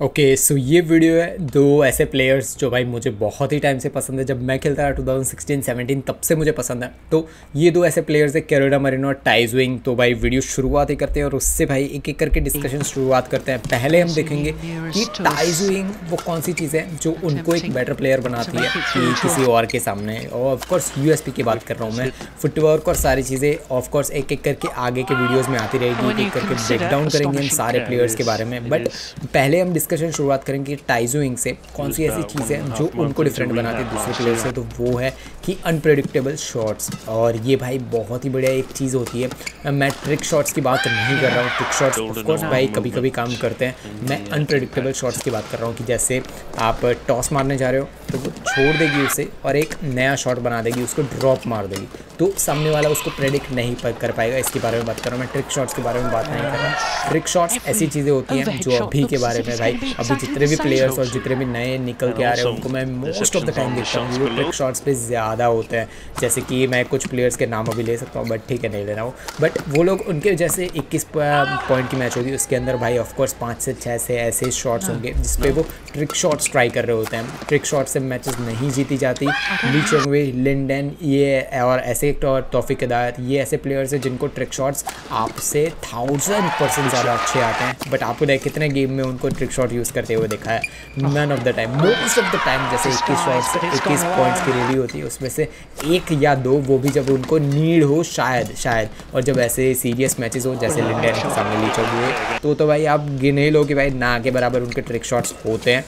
Okay okay, so so ये video है दो ऐसे प्लेयर्स जो भाई मुझे बहुत ही टाइम से पसंद है। जब मैं खेलता था 2016 17 तब से मुझे पसंद है। तो ये दो ऐसे प्लेयर्स है कैरोडा मरिनो और टाइजविंग तो भाई वीडियो शुरुआत ही करते हैं और उससे भाई एक एक करके डिस्कशन शुरुआत करते हैं। पहले हम देखेंगे कि टाइजविंग वो कौन सी चीज़ है जो उनको एक बेटर प्लेयर बनाती है कि किसी और के सामने। और ऑफकोर्स यूएसपी की बात कर रहा हूँ मैं। फुटवर्क और सारी चीज़ें ऑफकोर्स एक एक करके आगे के वीडियोज़ में आती रहेगी एक एक करके ब्रेक डाउन करेंगे हम सारे प्लेयर्स के बारे में। बट पहले हम डिस्कशन शुरुआत करेंगे टाइजोइंग से। कौन सी ऐसी चीज़ है जो उनको डिफरेंट बनाती है दूसरे प्लेयर से? तो वो है कि अनप्रडिक्टेबल शॉट्स और ये भाई बहुत ही बढ़िया एक चीज़ होती है। मैं ट्रिक शॉट्स की बात नहीं कर रहा हूँ। ट्रिक शॉट्स ऑफकोर्स भाई कभी कभी काम करते हैं। मैं अनप्रडिक्टेबल शॉट्स की बात कर रहा हूँ कि जैसे आप टॉस मारने जा रहे हो तो वो छोड़ देगी उसे और एक नया शॉट बना देगी उसको ड्रॉप मार देगी। तो सामने वाला उसको प्रेडिक्ट नहीं कर पाएगा। इसके बारे में बात कर रहा हूँ। मैं ट्रिक शॉट्स के बारे में बात नहीं कर रहा ट्रिक शॉट्स ऐसी चीज़ें होती हैं जो अभी के बारे में भाई अभी जितने भी प्लेयर्स और जितने भी नए निकल के आ रहे हैं उनको मैं मोस्ट ऑफ़ द टाइम देखता हूँ। वो ट्रिक शॉट्स पे ज़्यादा होते हैं। जैसे कि मैं कुछ प्लेयर्स के नाम अभी ले सकता हूँ बट ठीक है नहीं ले रहा हूँ। बट वो लोग उनके जैसे इक्कीस पॉइंट की मैच होगी उसके अंदर भाई ऑफकोर्स पाँच से छः से ऐसे शॉट्स हाँ। होंगे जिसपे वो ट्रिक शॉट्स ट्राई कर रहे होते हैं। ट्रिक शॉट से मैचेस नहीं जीती जाती। ली लिंडन ये और ऐसे और तोफ़ी दायत ये ऐसे प्लेयर्स हैं जिनको ट्रिक शॉट्स आपसे थाउज़ेंड परसेंट ज़्यादा अच्छे आते हैं। बट आपको देख कितने गेम में उनको ट्रिक शॉट यूज़ करते हुए देखा है। None of the time most of the time जैसे इक्कीस शॉट्स इक्कीस पॉइंट्स की रेडी होती है उसमें से एक या दो वो भी जब उनको नीड हो शायद शायद। और जब ऐसे सीरियस मैचेस हो जैसे लिंडन के सामने लीचो हुए तो तो भाई आप गिने लो कि भाई ना के बराबर उनके ट्रिक शॉट्स होते हैं।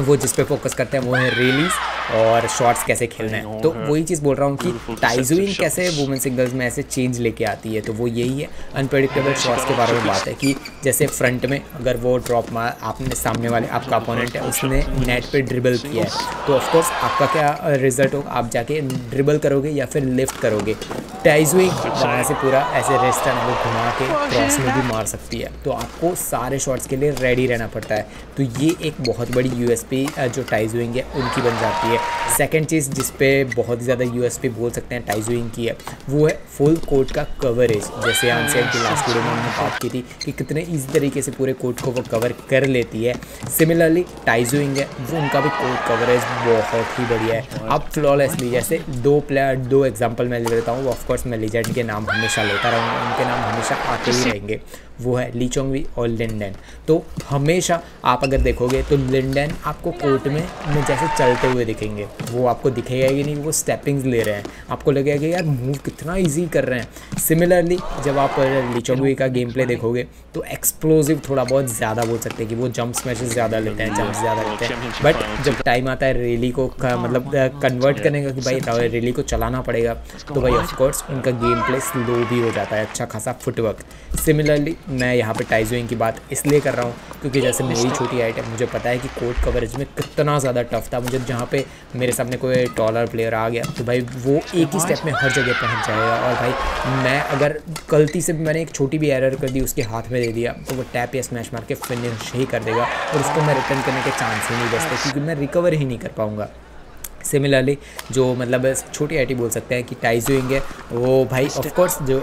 वो जिस पे फोकस करते हैं वो है रिलीज़ और शॉर्ट्स कैसे खेलना है। तो वही चीज़ बोल रहा हूँ कि टाइजुइन कैसे वुमेन सिंगल्स में ऐसे चेंज लेके आती है तो वो यही है। अनप्रडिक्टेबल शॉट्स के बारे में बात है कि जैसे फ्रंट में अगर वो ड्रॉप मार आपने सामने वाले आपका अपोनेंट है उसने नेट पे ड्रिबल किया है तो ऑफकोर्स आपका क्या रिज़ल्ट होगा? आप जाके ड्रिबल करोगे या फिर लिफ्ट करोगे? टाइजुइंग वहाँ से पूरा ऐसे रेस्ट वो घुमा के क्रॉस में भी मार सकती है। तो आपको सारे शॉट्स के लिए रेडी रहना पड़ता है। तो ये एक बहुत बड़ी यूएसपी जो टाइजुइंग है उनकी बन जाती है। है। सेकेंड चीज़ जिस पे बहुत ज़्यादा यूएसपी बोल सकते हैं टाइजुइंग की है वो है फुल कोट का कवरेज जैसे आंसर की लास्ट वीडियो में हमने बात की थी कि कितने ईजी तरीके से पूरे कोर्ट को वो कवर कर लेती है। सिमिलरली टाइजुइंग है वो उनका भी कोट कवरेज बहुत ही बढ़िया है। अब फ्लॉलेसली जैसे दो प्लेयर दो एग्ज़ाम्पल मैं ले लेता हूँ ऑफकोर्स मैं लीजेंड के नाम हमेशा लेता रहूँगा उनके नाम हमेशा आते ही रहेंगे। वो है लीचोंगवी और लिंडन तो हमेशा आप अगर देखोगे तो लिंडन आपको कोर्ट में में जैसे चलते हुए दिखेंगे। वो आपको दिखेगा कि नहीं वो स्टेपिंग्स ले रहे हैं। आपको लगेगा कि यार मूव कितना इजी कर रहे हैं। सिमिलरली जब आप लीचोंगवी का गेम प्ले देखोगे तो एक्सप्लोजिव थोड़ा बहुत ज़्यादा बोल सकते हैं कि वो जंप स्मैशेस ज़्यादा लेते हैं जंप ज़्यादा लेते हैं। बट जब टाइम आता है रेली को मतलब कन्वर्ट करने का कि भाई रेली को चलाना पड़ेगा। तो भाई ऑफकोर्स उनका गेम प्ले स्लो भी हो जाता है अच्छा खासा फुटवर्क सिमिलरली मैं यहाँ पे टाइजोइंग की बात इसलिए कर रहा हूँ क्योंकि जैसे मेरी छोटी हाइट है मुझे पता है कि कोर्ट कवरेज में कितना ज़्यादा टफ था। मुझे जहाँ पे मेरे सामने कोई टॉलर प्लेयर आ गया तो भाई वो एक ही स्टेप में हर जगह पहुँच जाएगा। और भाई मैं अगर गलती से मैंने एक छोटी भी एरर कर दी उसके हाथ में दे दिया तो वो टैप या स्मैश मार के फिनिश ही कर देगा और उसको मैं रिटर्न करने के चांस ही नहीं बचते क्योंकि मैं रिकवर ही नहीं कर पाऊँगा। सिमिलरली जो मतलब छोटी आईटी बोल सकते हैं कि टाइजुइंग है वो भाई ऑफकोर्स जो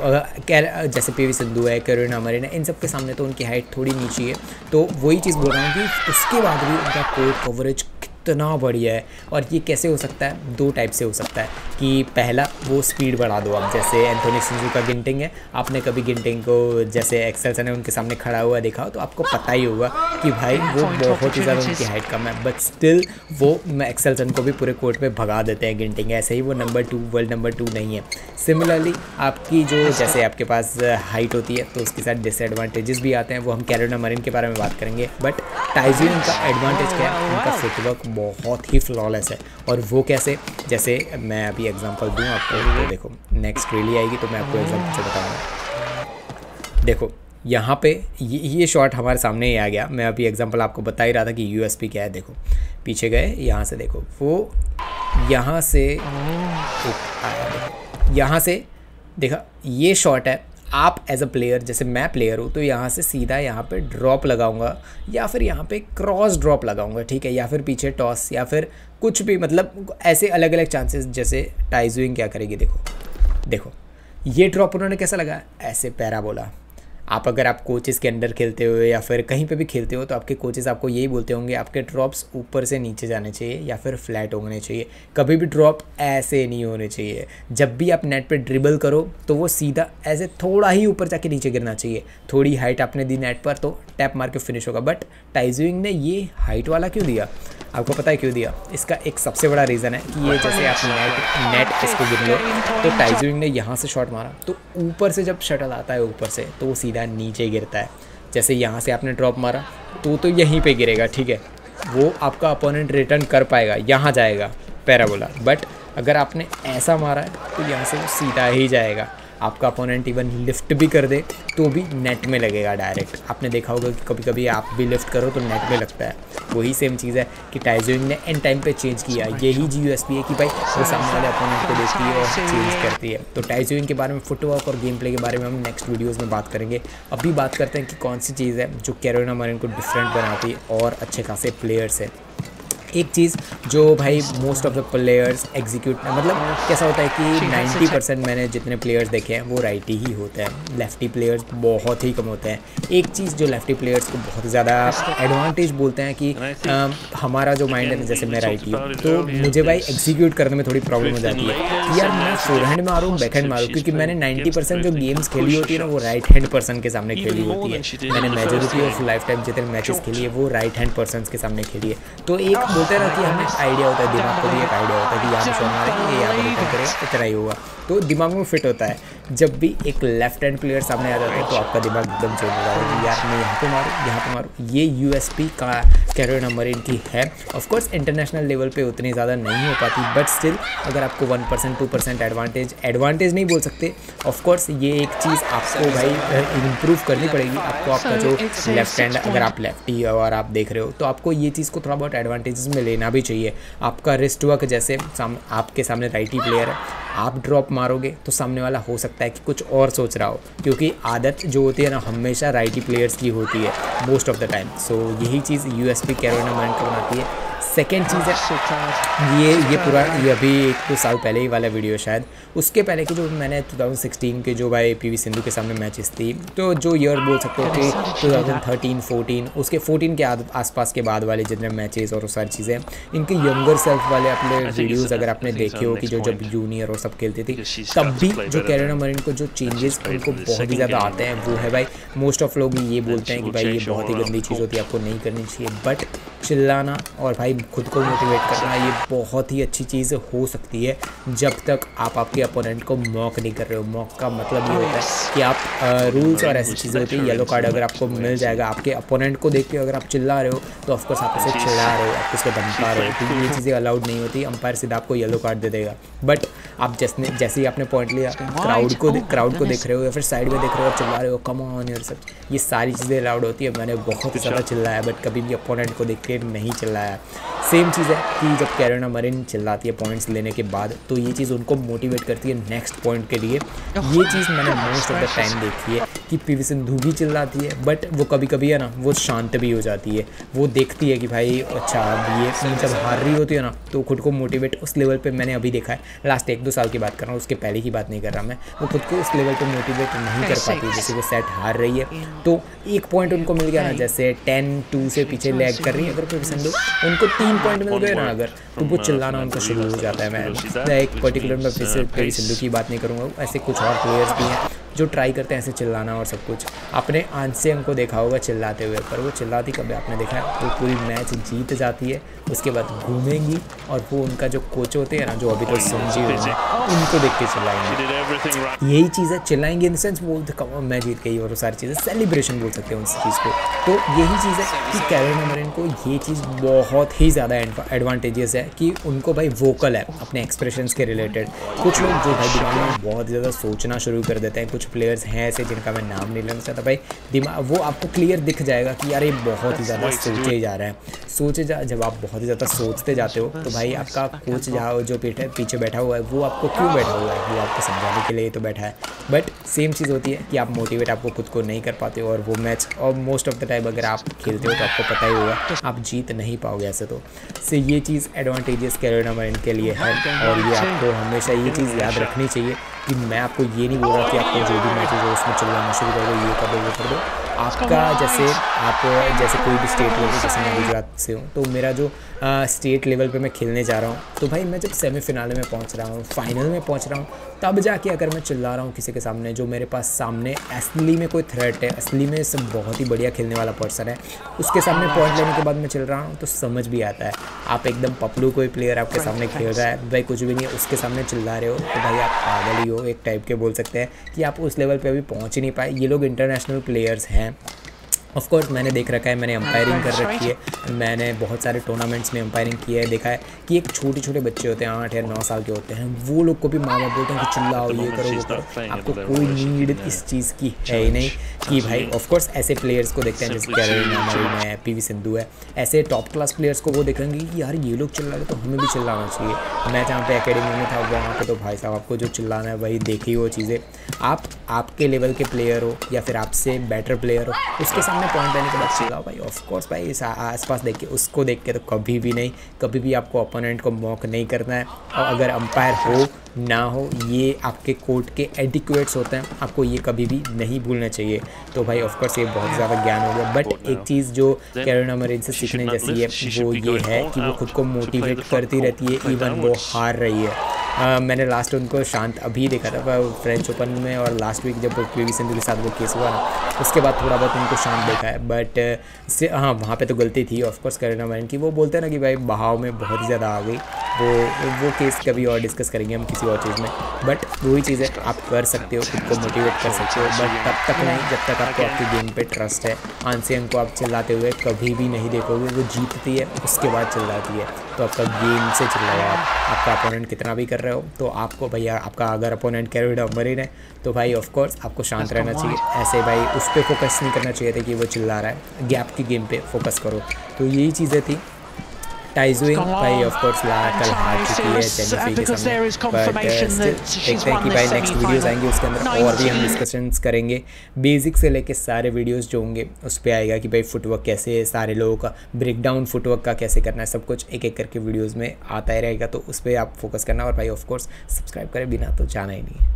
जैसे पी वी सिंधु है करुण अमरिन है इन सब के सामने तो उनकी हाइट थोड़ी नीची है। तो वही चीज़ बोल रहा हूँ कि उसके बाद भी उनका कोर्ट कवरेज इतना बढ़िया है। और ये कैसे हो सकता है? दो टाइप से हो सकता है कि पहला वो स्पीड बढ़ा दो आप। जैसे एंथोनी सिंजू का गिंटिंग है। आपने कभी गिंटिंग को जैसे एक्सेल ने उनके सामने खड़ा हुआ देखा हो तो आपको पता ही होगा कि भाई वो बहुत ही ज़्यादा उनकी हाइट कम है। बट स्टिल वो एक्सेल को भी पूरे कोर्ट में भगा देते हैं गिंटिंग ऐसे ही वो number two world number two नहीं है। सिमिलरली आपकी जो जैसे आपके पास हाइट होती है तो उसके साथ डिसएडवांटेजेस भी आते हैं। वो हम कैरोना मरीन के बारे में बात करेंगे। बट टाइजिन का एडवांटेज क्या है? उनका फुटवर्क बहुत ही फ्लॉलेस है। और वो कैसे? जैसे मैं अभी एग्जांपल दूँ आपको तो देखो नेक्स्ट रेली आएगी तो मैं आपको एग्जांपल से बताऊँगा। देखो, यहाँ पे ये ये शॉट हमारे सामने ही आ गया। मैं अभी एग्जांपल आपको बता ही रहा था कि यू क्या है, देखो। पीछे गए, यहाँ से देखो। वो यहाँ से आया, देखो। यहाँ से, देखा, ये शॉट है आप एज अ प्लेयर जैसे मैं प्लेयर हूँ तो यहाँ से सीधा यहाँ पे ड्रॉप लगाऊँगा, या फिर यहाँ पे क्रॉस ड्रॉप लगाऊँगा, ठीक है? या फिर पीछे टॉस या फिर कुछ भी मतलब ऐसे अलग अलग चांसेस जैसे टाइजुइंग क्या करेगी, देखो। देखो, ये ड्रॉप उन्होंने कैसा लगा? ऐसे पैरा बोला आप अगर आप कोचेस के अंडर खेलते हो या फिर कहीं पे भी खेलते हो तो आपके कोचेस आपको यही बोलते होंगे, आपके ड्रॉप्स ऊपर से नीचे जाने चाहिए या फिर फ्लैट होने चाहिए। कभी भी ड्रॉप ऐसे नहीं होने चाहिए। जब भी आप नेट पे ड्रिबल करो तो वो सीधा ऐसे थोड़ा ही ऊपर जाके नीचे गिरना चाहिए। थोड़ी हाइट आपने दी नेट पर तो टैप मार के फिनिश होगा। बट टाइजुइंग ने ये हाइट वाला क्यों दिया? आपको पता है क्यों दिया? इसका एक सबसे बड़ा रीज़न है कि ये जैसे आप नेट नेट इसको गिर लो तो टाइजुइंग ने यहाँ से शॉट मारा। तो ऊपर से जब शटल आता है ऊपर से तो वो सीधा नीचे गिरता है। जैसे यहाँ से आपने ड्रॉप मारा तो तो यहीं पे गिरेगा, ठीक है? वो आपका अपोनेंट रिटर्न कर पाएगा, यहाँ जाएगा पैराबोला बट अगर आपने ऐसा मारा है तो यहाँ से वो सीधा ही जाएगा। आपका अपोनेंट इवन लिफ्ट भी कर दे तो भी नेट में लगेगा डायरेक्ट आपने देखा होगा कि कभी कभी आप भी लिफ्ट करो तो नेट में लगता है। वही सेम चीज़ है कि टाइजोइंग ने एन टाइम पे चेंज किया। यही जी यू है कि भाई वो सामने वाले अपोनेंट को देखती है और चेंज करती है। तो टाइजोइंग के बारे में फुटवर्क और गेम प्ले के बारे में हम नेक्स्ट वीडियोज़ में बात करेंगे। अभी बात करते हैं कि कौन सी चीज़ है जो कैरोना मरिन को डिफरेंट बनाती है और अच्छे खासे प्लेयर्स है। एक चीज़ जो भाई most of the players execute मतलब कैसा होता है कि 90 परसेंट मैंने जितने प्लेयर्स देखे हैं वो राइटी ही होते हैं। लेफ्टी प्लेयर्स बहुत ही कम होते हैं। एक चीज़ जो लेफ्टी प्लेयर्स को बहुत ज़्यादा एडवांटेज बोलते हैं कि आ, हमारा जो माइंड है जैसे मैं राइटी हूँ तो मुझे भाई एग्जीक्यूट करने में थोड़ी प्रॉब्लम हो जाती है। यार मैं फोर हैंड मारूँ बैक हैंड मारूँ? क्योंकि मैंने नाइन्टी जो गेम्स खेली होती है ना वो राइट हैंड पर्सन के सामने खेली होती है। मैंने मेजोरिटी ऑफ़ लाइफ टाइम जितने मैचेस खेली है वो राइट हैंड पर्सन के सामने खेली है। तो एक बोलते हैं हमें आइडिया होता है दिमाग को भी एक आइडिया होता है कि यहाँ पे शॉट मारेंगे यहाँ पर रिटर्न करेगा इतना ही होगा तो दिमाग में फिट होता है। जब भी एक लेफ़्ट हैंड प्लेयर सामने आ जाता है तो आपका दिमाग एकदम चेंज हो जाता है कि यार मैं यहाँ पे मारूँ यहाँ पे मारूँ। ये यूएसपी का कैरियर नंबर इनकी है। ऑफकोर्स इंटरनेशनल लेवल पे उतनी ज़्यादा नहीं हो पाती बट स्टिल अगर आपको one percent two percent advantage advantage नहीं बोल सकते ऑफकोर्स ये एक चीज़ आपको भाई इम्प्रूव करनी पड़ेगी। आपको आपका जो लेफ़्ट हैंड अगर आप लेफ्टी और आप देख रहे हो तो आपको ये चीज़ को थोड़ा बहुत एडवांटेजेस में लेना भी चाहिए। आपका रिस्ट वर्क जैसे साम, आपके सामने राइटी प्लेयर है आप ड्रॉप मारोगे तो सामने वाला हो सकता है कि कुछ और सोच रहा हो क्योंकि आदत जो होती है ना हमेशा राइटी प्लेयर्स की होती है most of the time so यही चीज़ यू एस पी कैरोना को बनाती है। सेकेंड चीज़ है ये ये पूरा ये अभी एक दो साल पहले ही वाला वीडियो शायद। उसके पहले की जो मैंने 2016 के जो भाई पीवी सिंधु के सामने मैचेस थी तो जो ईयर बोल सकते हो कि 2013 14 उसके 14 के आसपास के बाद वाले जितने मैचेस और वो सारी चीज़ें इनके यंगर सेल्फ वाले अपने वीडियोज़ अगर आपने देखे हो कि जो जब जूनियर और सब खेलते थे तब भी जो कैरेना मरिन को जो चेंजेस उनको बहुत ही ज़्यादा आते हैं वो है भाई मोस्ट ऑफ़ लोग ये बोलते हैं कि भाई ये बहुत ही गंदी चीज़ होती है आपको नहीं करनी चाहिए बट चिल्लाना और भाई खुद को मोटिवेट करना ये बहुत ही अच्छी चीज़ हो सकती है जब तक आप आपके अपोनेंट को मॉक नहीं कर रहे हो। मॉक का मतलब ये होता है कि आप रूल्स और ऐसी चीज़ें होती है येलो कार्ड अगर आपको मिल जाएगा आपके अपोनेंट को देख के अगर आप चिल्ला रहे हो तो ऑफकोर्स आप उसे चिल्ला रहे हो आप उसको धमका रहे हो क्योंकि ये चीज़ें अलाउड नहीं होती अंपायर सीधा आपको येलो कार्ड दे देगा। बट आप जैसे जैसे ही आपने पॉइंट लिया क्राउड को क्राउड को देख रहे हो या फिर साइड में देख रहे हो चिल्ला रहे हो कम ऑन और सब ये सारी चीज़ें अलाउड होती है। मैंने बहुत ज़्यादा चिल्लाया बट कभी भी अपोनेंट को देख के नहीं चिल्लाया। सेम चीज़ है कि जब कैरोना मरिन चिल्लाती है पॉइंट्स लेने के बाद तो ये चीज़ उनको मोटिवेट करती है नेक्स्ट पॉइंट के लिए। ये चीज़ मैंने मोस्ट ऑफ़ द टाइम देखी है। कि पी वी सिंधु भी चिल्लाती है बट वो कभी कभी है ना वो शांत भी हो जाती है। वो देखती है कि भाई अच्छा अब ये जब हार रही होती है ना तो खुद को मोटिवेट उस लेवल पर मैंने अभी देखा है। लास्ट एक दो साल की बात कर रहा हूँ उसके पहले की बात नहीं कर रहा मैं। वो खुद को उस लेवल पर मोटिवेट नहीं कर पाती जैसे वो सेट हार रही है। तो एक पॉइंट उनको मिल गया ना जैसे टेन टू से पीछे लैग कर रही है अगर पी वी सिंधु उनको तीन पॉइंट मिल गए ना अगर तो वो चिल्लाना उनका शुरू हो जाता है मैं एक पर्टिकुलर मैं फिर से सिंधु की बात नहीं करूँगा ऐसे कुछ और प्लेयर्स भी हैं। जो ट्राई करते हैं ऐसे चिल्लाना और सब कुछ। आपने आंसे को देखा होगा चिल्लाते हुए पर वो चिल्लाती कभी आपने देखा है वो पूरी मैच जीत जाती है उसके बाद घूमेंगी और वो उनका जो कोच होते हैं ना जो अभी तक समझी हुए हैं उनको देख के चिल्लाएँगे। यही चीज़ें है चिल्लाएँगे इन सेंस वो मैं जीत गई और वो सारी चीज़ें सेलिब्रेशन बोल सकते हैं उस चीज़ को। तो यही चीज़ है कि कैरन मरिन को ये चीज़ बहुत ही ज़्यादा एडवांटेजेस है कि उनको भाई वोकल है अपने एक्सप्रेशन के रिलेटेड कुछ लोग जो भाई दिमाग में बहुत ज़्यादा सोचना शुरू कर देते हैं कुछ प्लेयर्स हैं ऐसे जिनका मैं नाम नहीं लेना चाहता भाई दिमाग वो आपको क्लियर दिख जाएगा कि यार ये बहुत ही ज़्यादा सोचे जा रहे हैं। सोचे जा जब आप बहुत ही ज़्यादा सोचते जाते हो तो भाई आपका कोच जहाँ जो पीछे पीछे बैठा हुआ है वो आपको क्यों बैठा हुआ है? वो आपको समझाने के लिए तो बैठा है। बट सेम चीज़ होती है कि आप मोटिवेट आपको खुद को नहीं कर पाते हो और वो मैच और मोस्ट ऑफ़ द टाइम अगर आप खेलते हो तो आपको पता ही होगा, आप जीत नहीं पाओगे ऐसे तो। से ये चीज़ एडवांटेजेस कैरोना माइंड के लिए है और ये आपको हमेशा ये चीज़ याद रखनी चाहिए कि मैं आपको ये नहीं बोल रहा कि आपको जो भी मैचेज है उसमें चलाना शुरू कर दो, ये कर दो, वो कर दो। आपका जैसे आप जैसे कोई भी स्टेट लेवल जैसे मैं गुजरात से हूँ तो मेरा जो आ, स्टेट लेवल पे मैं खेलने जा रहा हूँ तो भाई मैं जब सेमीफिनाले में पहुँच रहा हूँ फाइनल में पहुँच रहा हूँ तब जाके अगर मैं चिल्ला रहा हूँ किसी के सामने जो मेरे पास सामने असली में कोई थ्रेट है असली में सब बहुत ही बढ़िया खेलने वाला पर्सन है उसके सामने पॉइंट लेने के बाद मैं चिल रहा हूँ तो समझ भी आता है आप एकदम पपलू कोई प्लेयर आपके सामने खेल रहा है भाई कुछ भी नहीं है उसके सामने चिल्ला रहे हो तो भाई आप पागल ही हो एक टाइप के बोल सकते हैं कि आप उस लेवल पर अभी पहुँच ही नहीं पाए ये लोग इंटरनेशनल प्लेयर्स हैं man. ऑफ़ कोर्स मैंने देख रखा है मैंने अंपायरिंग कर रखी है। मैंने बहुत सारे टूर्नामेंट्स में अंपायरिंग की है देखा है कि एक छोटे छोटे बच्चे होते हैं आठ या नौ साल के होते हैं वो लोग को भी माँ बाप बोलते हैं कि चिल्लाओ ये करो वो करो। आपको कोई नीड इस चीज़ की है ही नहीं कि भाई ऑफ़ कोर्स ऐसे प्लेयर्स को देखते हैं जैसे कैरोलिना है पी वी सिंधु है। ऐसे टॉप क्लास प्लेयर्स को वो देखेंगे कि यार ये लोग चिल्ला रहे तो हमें भी चिल्लाना चाहिए। मैं जहाँ पे अकेडमी में था वहाँ पे तो भाई साहब आपको जो चिल्लाना है वही देखी वो चीज़ें। आप आपके लेवल के प्लेयर हो या फिर आपसे बेटर प्लेयर हो उसके सामने पॉइंट देने के बाद चिल्लाओ भाई ऑफ़ कोर्स भाई इस आस पास देख के उसको देख के तो कभी भी नहीं कभी भी आपको अपोनेंट को मौक नहीं करना है। और अगर अंपायर हो ना हो ये आपके कोर्ट के एडिक्वेट्स होते हैं आपको ये कभी भी नहीं भूलना चाहिए। तो भाई ऑफकोर्स ये बहुत ज़्यादा ज्ञान हो गया। बट एक चीज़ जो कैरोना मरीन से सीखने जैसी है वो ये है कि वो खुद को मोटिवेट करती रहती है इवन वो हार रही है। आ, मैंने लास्ट उनको शांत अभी देखा था फ्रेंच ओपन में और लास्ट वीक जब पी वी सिंधु के साथ वो केस हुआ ना उसके बाद थोड़ा बहुत उनको शांत देखा है। बट से हाँ वहाँ पे तो गलती थी ऑफकोर्स करेना मैन की। वो बोलते हैं ना कि भाई बहाव में बहुत ज़्यादा आ गई। वो वो केस कभी और डिस्कस करेंगे हम किसी और चीज़ में। बट वही चीज़ है आप कर सकते हो खुद को मोटिवेट कर सकते हो बट तब तक नहीं जब तक आपको आपकी गेम पे ट्रस्ट है। आंसियन को आप चिल्लाते हुए कभी भी नहीं देखोगे वो जीतती है उसके बाद चिल्लाती है। तो आपका गेम से चिल्लाओ आप। आपका अपोनेंट कितना भी कर रहे हो तो आपको भैया आपका अगर अपोनेंट कैरोड मरीन है तो भाई ऑफकोर्स आपको शांत रहना चाहिए। ऐसे भाई उस पर फोकस नहीं करना चाहिए था कि वो चिल्ला रहा है। गैप की गेम पर फोकस करो। तो यही चीज़ें थी। टाइजुइंग भाई ऑफ़ कोर्स ला कल हार चुकी है जेनिफी के सामने बट देखते हैं कि भाई नेक्स्ट वीडियोस आएँगे उसके अंदर और भी हम डिस्कशंस करेंगे। बेसिक से लेके सारे वीडियोस जो होंगे उस पर आएगा कि भाई फुटवर्क कैसे है सारे लोगों का ब्रेक डाउन फुटवर्क का कैसे करना है सब कुछ एक एक करके वीडियोज़ में आता ही रहेगा तो उस पर आप फोकस करना और भाई ऑफकोर्स सब्सक्राइब करें बिना तो जाना ही नहीं।